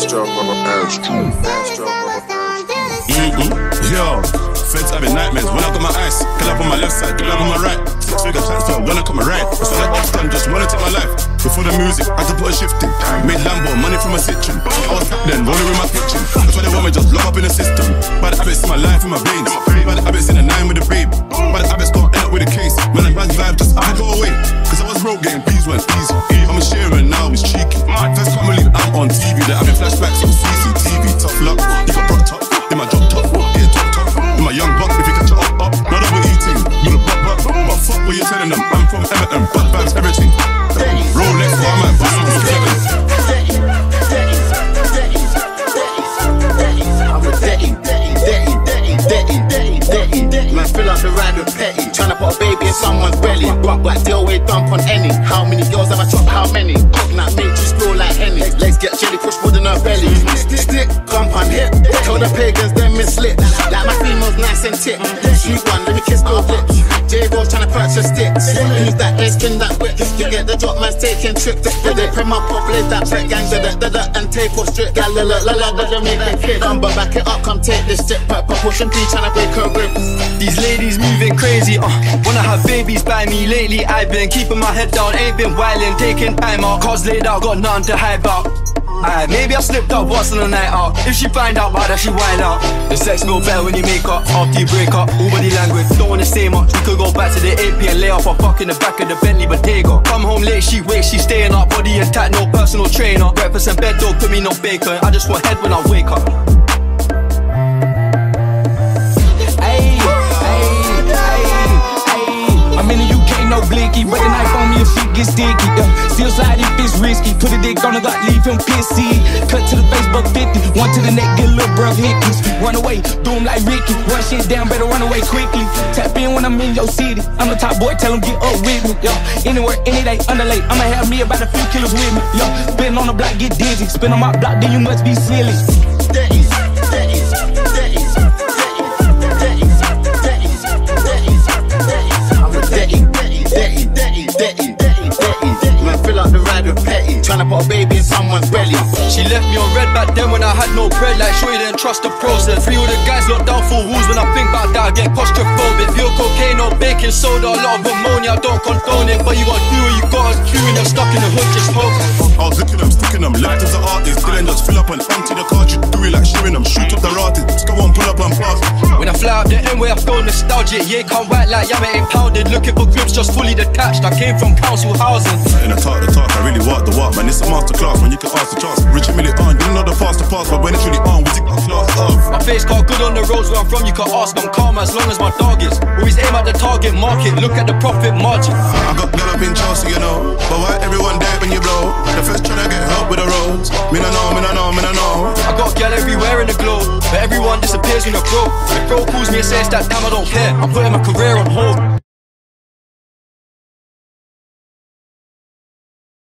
Astro, Astro, Astro, Mm-mm. Yo, feds having nightmares when I got my eyes. Kill up on my left side, kill up on my right. Six figure transfer when I come right. So that extra just wanna take my life. Before the music, I to put a shift in. Made Lambo, money from my kitchen. I was then rolling in my kitchen. That's why they want me just lock up in the system. Bad habits in my life, in my veins. Bad habits in the nine with the babe. Bad habits got end up with the case. When I bad vibe, just I go broke getting peas weren't easy. I'm a sharer now, it's cheeky. First can't believe I'm on TV. They're having flashbacks on CCTV. Tough luck, you got brought top. In my drop top, yeah, top top. In my young buck, if you catch it up, up. Not overeating, with a buck, buck. But fuck what you telling them. I'm from Everton, bad vibes, everything. Rolex, why am I busting these sevens? I'm a dirty, dirty, dirty, dirty, dirty, dirty, dirty, dirty. Man, fill up the ride with petty. In someone's belly. Rock back, deal with dump on any. How many girls have I chopped? How many? Coconut make you spill like Henny. Legs get jelly, push wood in her belly. Stick, stick, on hip. Tell the pagans, them mislip. Like my females nice and tip. Sweet one, let me kiss those lips. J Rose tryna purchase sticks. Use that air, spin that whip. You get the drop, man's taking trips. Yeah, they prim up, pop, lay that back gang, da da da da, and take off strip. Gal, la la la la, the Jamaican kid. Come, back it up, come take this strip. Pop, pop, push and P tryna break her ribs. These ladies crazy, uh. Wanna have babies by me lately. I've been keeping my head down, ain't been wildin' Taking time out, cause laid out, got nothing to hide about. Aye, maybe I slipped up once on a night out. If she find out, why does she wind out? The sex feel better when you make up After you break up, all body language Don't wanna say much, we could go back to the AP And lay off a fuck in the back of the Bentley Bottega Come home late, she wakes, she staying up. Body intact, no personal trainer. Breakfast and bed, dog, put me no bacon. I just want head when I wake up Blinky. But the knife on me if shit gets sticky. Yeah. Still slide if it's risky. Put a dick on the gut, leave him pissy. Cut to the face, buck 50. One to the neck, get a little bruv hickeys. Run away, do him like Ricky. Run shit down, better run away quickly. Tap in when I'm in your city. I'm the top boy, tell him get up with me. Yo, anywhere, any day, underlay. I'ma have me about a few killers with me. Yo, spin on the block, get dizzy. Spin on my block, then you must be silly. Up the ride with petty. Tryna put a baby in someone's belly. She left me on red back then when I had no bread Like sure you didn't trust the process Three of the guys locked down for rules When I think about that I get claustrophobic Pure cocaine or baking soda A lot of ammonia, I don't condone it But you gotta do what you gotta do And you're stuck in the hood, just hope I was looking them, sticking them, left as an artist. Didn't just fill up and empty the cartridge. Do it like shooting them, shoot up the artist. Go on, pull up and pass. When I fly up the end where I feel nostalgic Yeah, can't white like Yama ain't pounded Looking for grips just fully detached I came from council housing In the talk, the talk, I really walk the walk, man. It's a masterclass when you can ask the chance. Richard Mille on, didn't know the past the past, but when it's really on, we take a class off. My face got good on the roads where I'm from You can ask, I'm calm as long as my dog is Always aim at the target market Look at the profit margin I got girl up in Chelsea, you know. But why everyone dead when you blow? The first tryna get help with the roads. Me no know, me no know, me no know. I got gal everywhere in the globe, but everyone disappears when I grow. The bro calls me and says that damn I don't care. I'm putting my career on hold.